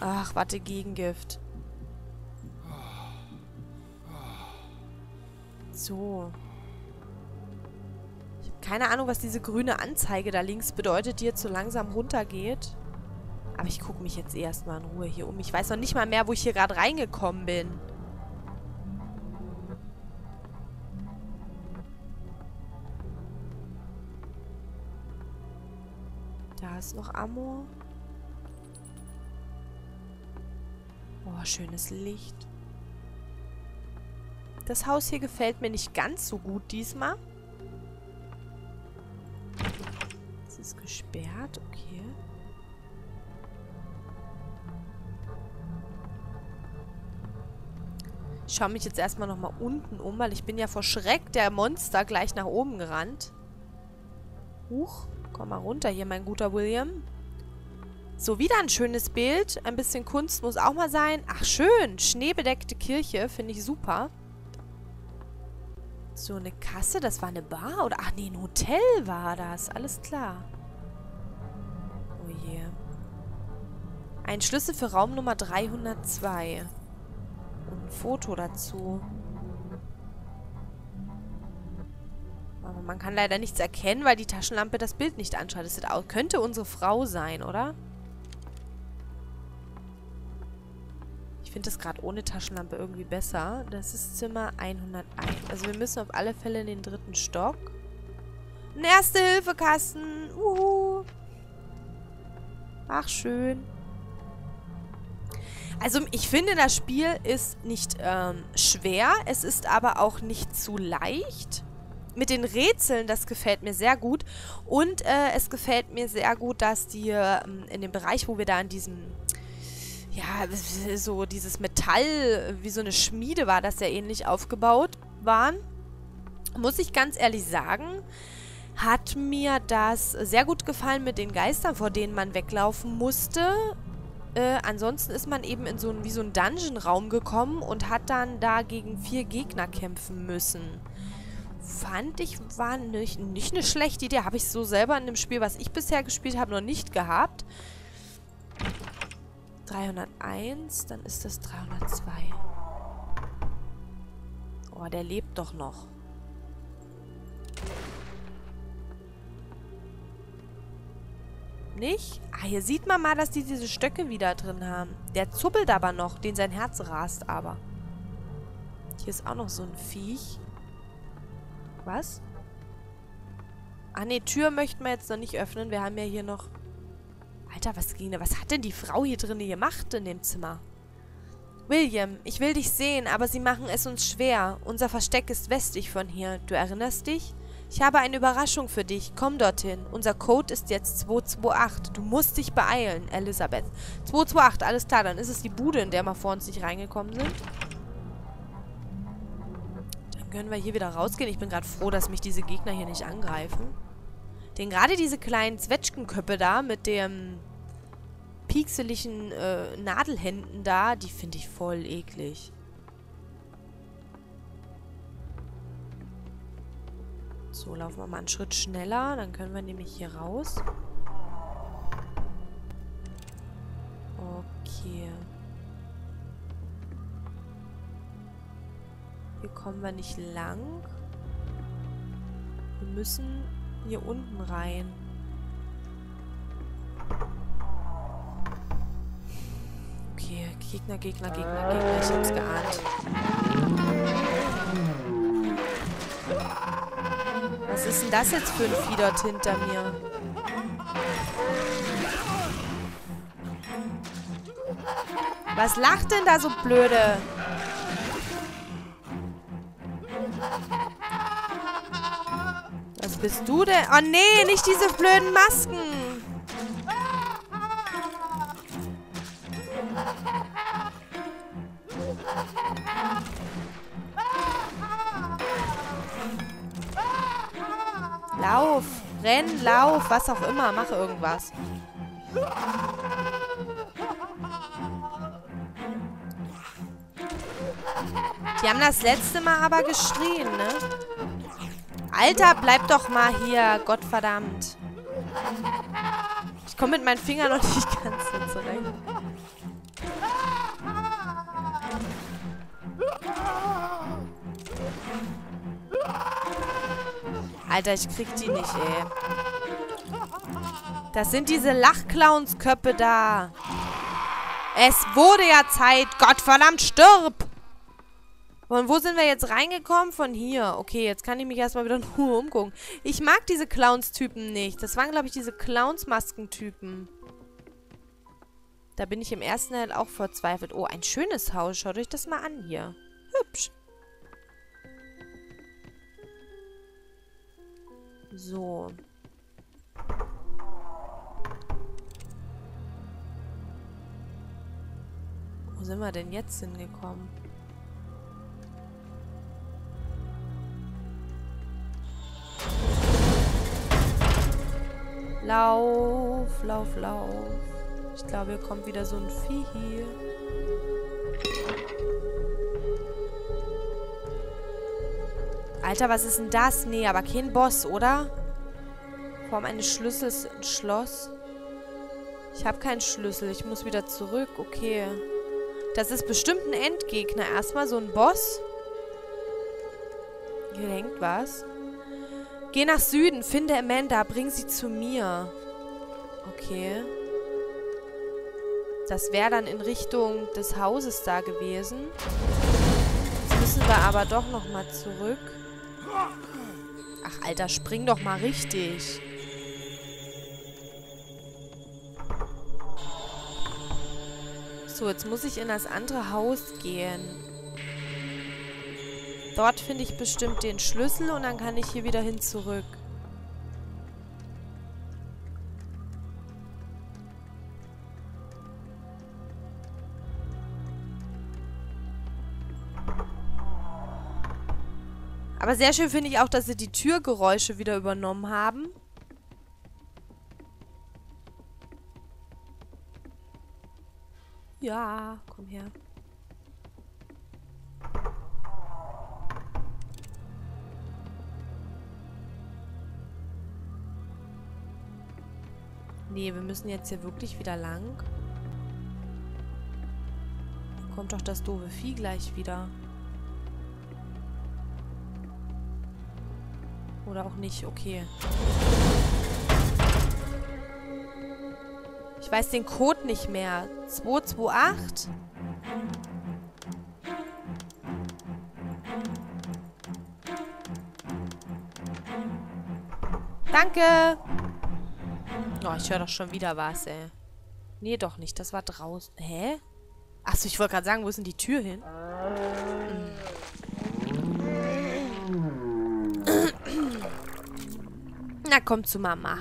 Ach, warte, Gegengift. So. Ich habe keine Ahnung, was diese grüne Anzeige da links bedeutet, die jetzt so langsam runtergeht. Aber ich gucke mich jetzt erstmal in Ruhe hier um. Ich weiß noch nicht mal mehr, wo ich hier gerade reingekommen bin. Da ist noch Ammo. Schönes Licht. Das Haus hier gefällt mir nicht ganz so gut diesmal. Es ist gesperrt, okay. Ich schaue mich jetzt erstmal nochmal unten um, weil ich bin ja vor Schreck der Monster gleich nach oben gerannt. Huch, komm mal runter hier, mein guter William. So, wieder ein schönes Bild. Ein bisschen Kunst muss auch mal sein. Ach, schön. Schneebedeckte Kirche. Finde ich super. So, eine Kasse. Das war eine Bar? Oder, ach nee, ein Hotel war das. Alles klar. Oh je. Ein Schlüssel für Raum Nummer 302. Und ein Foto dazu. Aber man kann leider nichts erkennen, weil die Taschenlampe das Bild nicht anschaut. Das könnte unsere Frau sein, oder? Finde das gerade ohne Taschenlampe irgendwie besser. Das ist Zimmer 101. Also wir müssen auf alle Fälle in den dritten Stock. Ein Erste-Hilfe-Kasten. Uhu. Ach, schön. Also ich finde, das Spiel ist nicht ähm, schwer. Es ist aber auch nicht zu leicht. Mit den Rätseln, das gefällt mir sehr gut. Und äh, es gefällt mir sehr gut, dass die ähm, in dem Bereich, wo wir da in diesem ja, so dieses Metall, wie so eine Schmiede war das ja ähnlich aufgebaut waren. Muss ich ganz ehrlich sagen, hat mir das sehr gut gefallen mit den Geistern, vor denen man weglaufen musste. Äh, ansonsten ist man eben in so ein, wie so einen Dungeon-Raum gekommen und hat dann da gegen vier Gegner kämpfen müssen. Fand ich, war nicht, nicht eine schlechte Idee. Habe ich so selber in dem Spiel, was ich bisher gespielt habe, noch nicht gehabt. 301, dann ist das 302. Oh, der lebt doch noch. Nicht? Ah, hier sieht man mal, dass die diese Stöcke wieder drin haben. Der zuppelt aber noch, den sein Herz rast aber. Hier ist auch noch so ein Viech. Was? Ah ne, Tür möchten wir jetzt noch nicht öffnen. Wir haben ja hier noch Alter, was? Was hat denn die Frau hier drin gemacht in dem Zimmer? William, ich will dich sehen, aber sie machen es uns schwer. Unser Versteck ist westlich von hier. Du erinnerst dich? Ich habe eine Überraschung für dich. Komm dorthin. Unser Code ist jetzt 228. Du musst dich beeilen, Elisabeth. 228, alles klar. Dann ist es die Bude, in der wir vor uns nicht reingekommen sind. Dann können wir hier wieder rausgehen. Ich bin gerade froh, dass mich diese Gegner hier nicht angreifen. Denn gerade diese kleinen Zwetschgenköppe da mit dem piekseligen äh, Nadelhänden da, die finde ich voll eklig. So, laufen wir mal einen Schritt schneller. Dann können wir nämlich hier raus. Okay. Hier kommen wir nicht lang. Wir müssen hier unten rein. Gegner, Gegner, Gegner, Gegner. Ich hab's geahnt. Was ist denn das jetzt für ein Vieh dort hinter mir? Was lacht denn da so blöde? bist du denn? Oh nee, nicht diese blöden Masken. Renn, lauf, was auch immer, mach irgendwas. Die haben das letzte Mal aber geschrien, ne? Alter, bleib doch mal hier. Gottverdammt. Ich komme mit meinen Fingern noch nicht ganz so Alter, ich krieg die nicht, ey. Das sind diese Lachclownsköpfe da. Es wurde ja Zeit. Gottverdammt, stirb! Von wo sind wir jetzt reingekommen? Von hier. Okay, jetzt kann ich mich erstmal wieder nur umgucken. Ich mag diese Clowns-Typen nicht. Das waren, glaube ich, diese Clowns-Masken-Typen. Da bin ich im ersten Teil auch verzweifelt. Oh, ein schönes Haus. Schaut euch das mal an hier. So. Wo sind wir denn jetzt hingekommen? Lauf, lauf, lauf. Ich glaube, hier kommt wieder so ein Vieh Alter, was ist denn das? Nee, aber kein Boss, oder? Form eines Schlüssels ein Schloss. Ich habe keinen Schlüssel. Ich muss wieder zurück. Okay. Das ist bestimmt ein Endgegner. Erstmal so ein Boss. Hier hängt was. Geh nach Süden. Finde Amanda. Bring sie zu mir. Okay. Das wäre dann in Richtung des Hauses da gewesen. Jetzt müssen wir aber doch nochmal zurück. Ach, Alter, spring doch mal richtig. So, jetzt muss ich in das andere Haus gehen. Dort finde ich bestimmt den Schlüssel und dann kann ich hier wieder hin zurück. Aber sehr schön finde ich auch, dass sie die Türgeräusche wieder übernommen haben. Ja, komm her. Nee, wir müssen jetzt hier wirklich wieder lang. Kommt doch das doofe Vieh gleich wieder. Oder auch nicht, okay. Ich weiß den Code nicht mehr. 228? Danke! Oh, ich höre doch schon wieder was, ey. Nee, doch nicht. Das war draußen. Hä? Achso, ich wollte gerade sagen, wo ist denn die Tür hin? Na, komm zu Mama.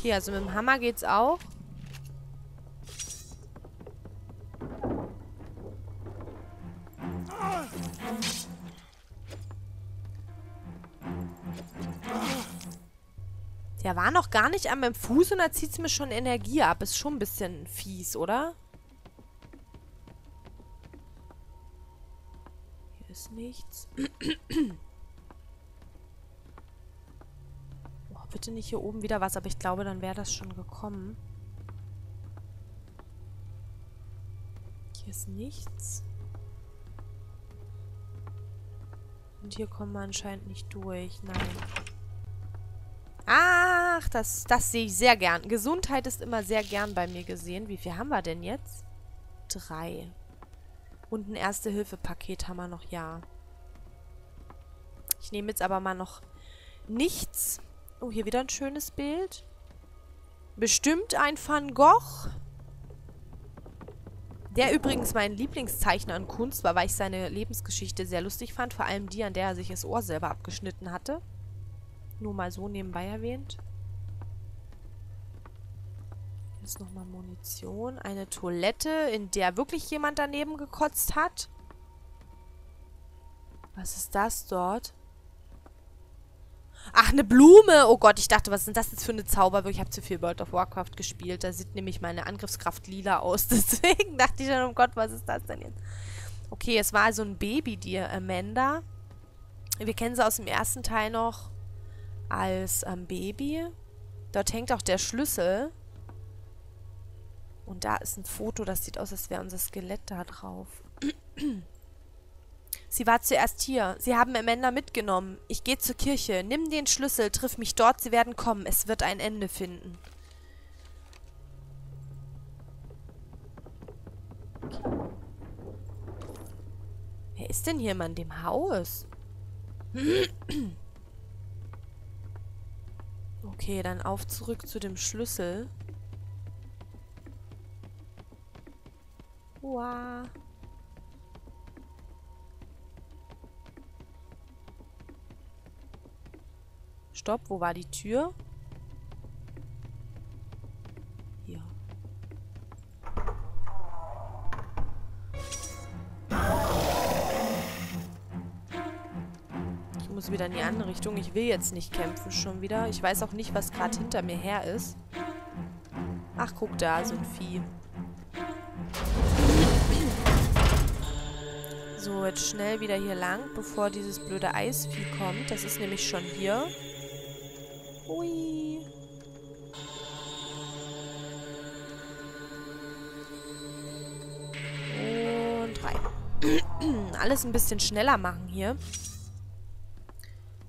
Okay, also mit dem Hammer geht's auch. Der war noch gar nicht an meinem Fuß und da zieht es mir schon Energie ab. Ist schon ein bisschen fies, oder? Hier ist nichts. bitte nicht hier oben wieder was, aber ich glaube, dann wäre das schon gekommen. Hier ist nichts. Und hier kommen wir anscheinend nicht durch. Nein. Ach, das, das sehe ich sehr gern. Gesundheit ist immer sehr gern bei mir gesehen. Wie viel haben wir denn jetzt? Drei. Und ein Erste-Hilfe-Paket haben wir noch, ja. Ich nehme jetzt aber mal noch nichts. Oh, hier wieder ein schönes Bild. Bestimmt ein Van Gogh. Der übrigens mein Lieblingszeichner an Kunst war, weil ich seine Lebensgeschichte sehr lustig fand. Vor allem die, an der er sich das Ohr selber abgeschnitten hatte. Nur mal so nebenbei erwähnt. Hier ist nochmal Munition. Eine Toilette, in der wirklich jemand daneben gekotzt hat. Was ist das dort? Ach, eine Blume. Oh Gott, ich dachte, was ist denn das jetzt für eine Zauber? Ich habe zu viel World of Warcraft gespielt. Da sieht nämlich meine Angriffskraft lila aus. Deswegen dachte ich dann, oh Gott, was ist das denn jetzt? Okay, es war also ein Baby, die Amanda. Wir kennen sie aus dem ersten Teil noch als ähm, Baby. Dort hängt auch der Schlüssel. Und da ist ein Foto, das sieht aus, als wäre unser Skelett da drauf. Sie war zuerst hier. Sie haben Amanda mitgenommen. Ich gehe zur Kirche. Nimm den Schlüssel, triff mich dort, sie werden kommen. Es wird ein Ende finden. Wer ist denn hier in dem Haus? Okay, dann auf zurück zu dem Schlüssel. Wow. Stopp, wo war die Tür? Hier. Ich muss wieder in die andere Richtung. Ich will jetzt nicht kämpfen schon wieder. Ich weiß auch nicht, was gerade hinter mir her ist. Ach, guck da, so ein Vieh. So, jetzt schnell wieder hier lang, bevor dieses blöde Eisvieh kommt. Das ist nämlich schon hier. Hui. Und rein. Alles ein bisschen schneller machen hier.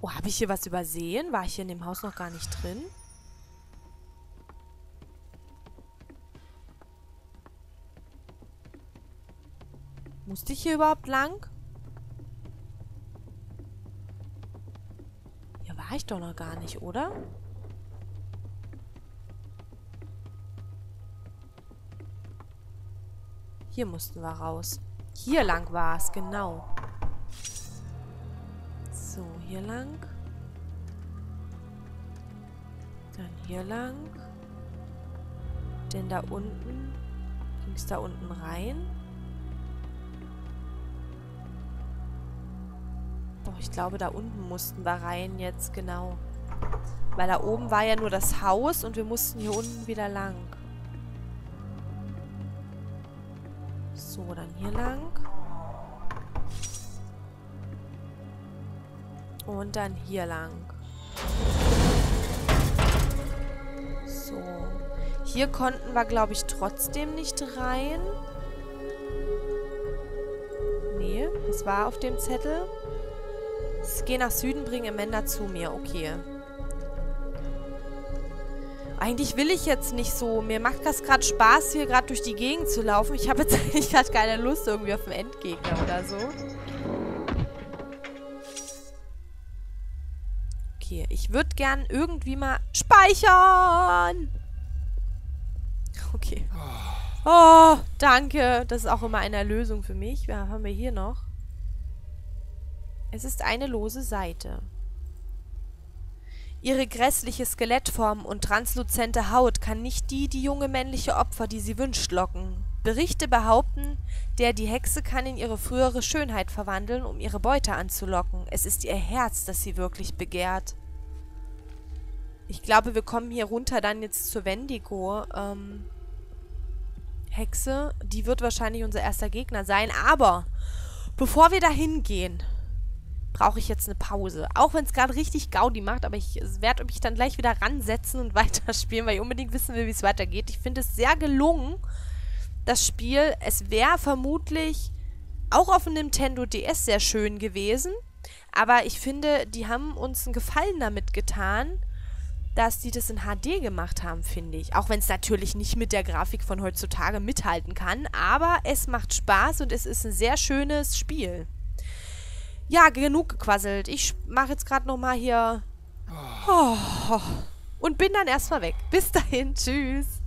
Oh, habe ich hier was übersehen? War ich hier in dem Haus noch gar nicht drin? Musste ich hier überhaupt lang? Ich doch noch gar nicht, oder? Hier mussten wir raus. Hier lang war es, genau. So, hier lang. Dann hier lang. Denn da unten ging es da unten rein. Ich glaube, da unten mussten wir rein jetzt, genau. Weil da oben war ja nur das Haus und wir mussten hier unten wieder lang. So, dann hier lang. Und dann hier lang. So. Hier konnten wir, glaube ich, trotzdem nicht rein. Nee, das war auf dem Zettel. Geh nach Süden, bringe Amanda zu mir. Okay. Eigentlich will ich jetzt nicht so. Mir macht das gerade Spaß, hier gerade durch die Gegend zu laufen. Ich habe jetzt eigentlich gerade keine Lust irgendwie auf einen Endgegner oder so. Okay, ich würde gern irgendwie mal speichern. Okay. Oh, danke. Das ist auch immer eine Lösung für mich. Was haben wir hier noch? Es ist eine lose Seite. Ihre grässliche Skelettform und transluzente Haut kann nicht die die junge männliche Opfer, die sie wünscht, locken. Berichte behaupten, der die Hexe kann in ihre frühere Schönheit verwandeln, um ihre Beute anzulocken. Es ist ihr Herz, das sie wirklich begehrt. Ich glaube, wir kommen hier runter dann jetzt zur Wendigo. Ähm, Hexe, die wird wahrscheinlich unser erster Gegner sein. Aber bevor wir da hingehen, brauche ich jetzt eine Pause. Auch wenn es gerade richtig Gaudi macht, aber ich werde mich dann gleich wieder ransetzen und weiterspielen, weil ich unbedingt wissen will, wie es weitergeht. Ich finde es sehr gelungen, das Spiel. Es wäre vermutlich auch auf dem Nintendo DS sehr schön gewesen, aber ich finde, die haben uns einen Gefallen damit getan, dass die das in HD gemacht haben, finde ich. Auch wenn es natürlich nicht mit der Grafik von heutzutage mithalten kann, aber es macht Spaß und es ist ein sehr schönes Spiel. Ja, genug gequasselt. Ich mache jetzt gerade nochmal hier... Oh. Und bin dann erstmal weg. Bis dahin. Tschüss.